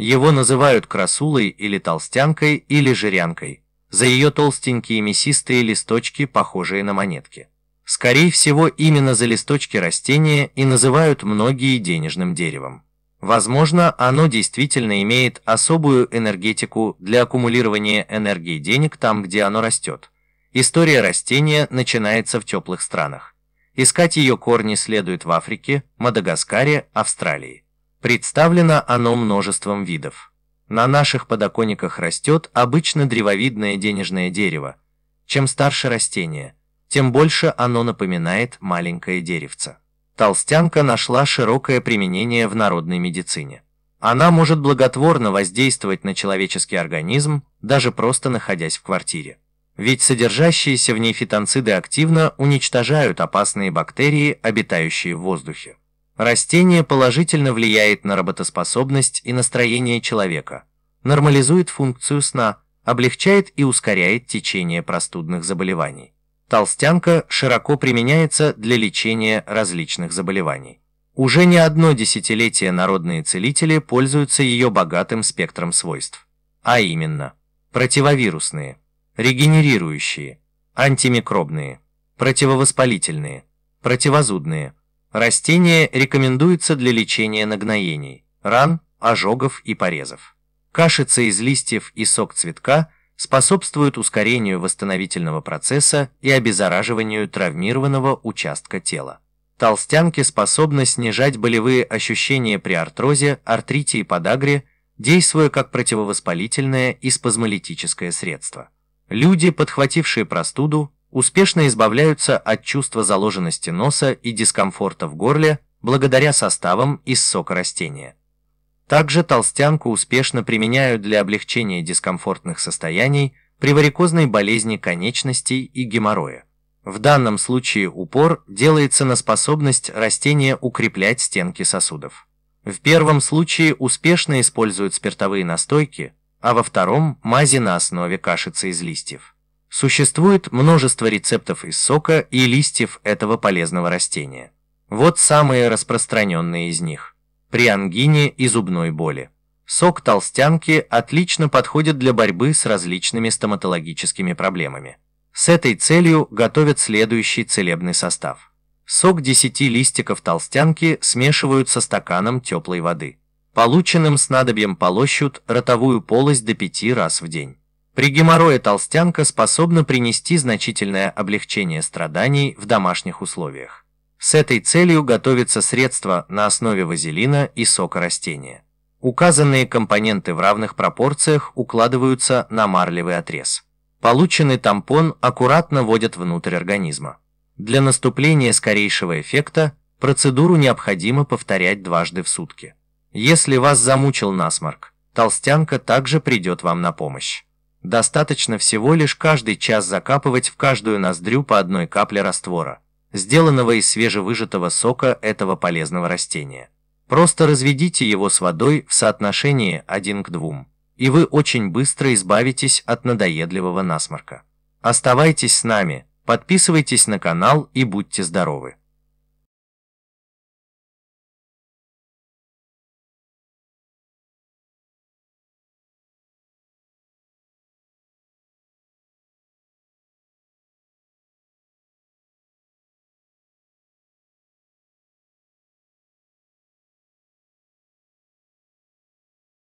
Его называют красулой или толстянкой или жирянкой, за ее толстенькие мясистые листочки, похожие на монетки. Скорее всего, именно за листочки растения и называют многие денежным деревом. Возможно, оно действительно имеет особую энергетику для аккумулирования энергии денег там, где оно растет. История растения начинается в теплых странах. Искать ее корни следует в Африке, Мадагаскаре, Австралии. Представлено оно множеством видов. На наших подоконниках растет обычно древовидное денежное дерево. Чем старше растение, тем больше оно напоминает маленькое деревце толстянка нашла широкое применение в народной медицине. Она может благотворно воздействовать на человеческий организм, даже просто находясь в квартире. Ведь содержащиеся в ней фитонциды активно уничтожают опасные бактерии, обитающие в воздухе. Растение положительно влияет на работоспособность и настроение человека, нормализует функцию сна, облегчает и ускоряет течение простудных заболеваний. Толстянка широко применяется для лечения различных заболеваний. Уже не одно десятилетие народные целители пользуются ее богатым спектром свойств. А именно, противовирусные, регенерирующие, антимикробные, противовоспалительные, противозудные. Растения рекомендуются для лечения нагноений, ран, ожогов и порезов. Кашица из листьев и сок цветка – способствуют ускорению восстановительного процесса и обеззараживанию травмированного участка тела. Толстянки способны снижать болевые ощущения при артрозе, артрите и подагре, действуя как противовоспалительное и спазмолитическое средство. Люди, подхватившие простуду, успешно избавляются от чувства заложенности носа и дискомфорта в горле благодаря составам из сока растения. Также толстянку успешно применяют для облегчения дискомфортных состояний при варикозной болезни конечностей и геморроя. В данном случае упор делается на способность растения укреплять стенки сосудов. В первом случае успешно используют спиртовые настойки, а во втором – мази на основе кашицы из листьев. Существует множество рецептов из сока и листьев этого полезного растения. Вот самые распространенные из них – при ангине и зубной боли. Сок толстянки отлично подходит для борьбы с различными стоматологическими проблемами. С этой целью готовят следующий целебный состав. Сок 10 листиков толстянки смешивают со стаканом теплой воды. Полученным снадобьем полощут ротовую полость до 5 раз в день. При геморрое толстянка способна принести значительное облегчение страданий в домашних условиях. С этой целью готовится средство на основе вазелина и сока растения. Указанные компоненты в равных пропорциях укладываются на марлевый отрез. Полученный тампон аккуратно вводят внутрь организма. Для наступления скорейшего эффекта процедуру необходимо повторять дважды в сутки. Если вас замучил насморк, толстянка также придет вам на помощь. Достаточно всего лишь каждый час закапывать в каждую ноздрю по одной капле раствора сделанного из свежевыжатого сока этого полезного растения. Просто разведите его с водой в соотношении 1 к 2, и вы очень быстро избавитесь от надоедливого насморка. Оставайтесь с нами, подписывайтесь на канал и будьте здоровы!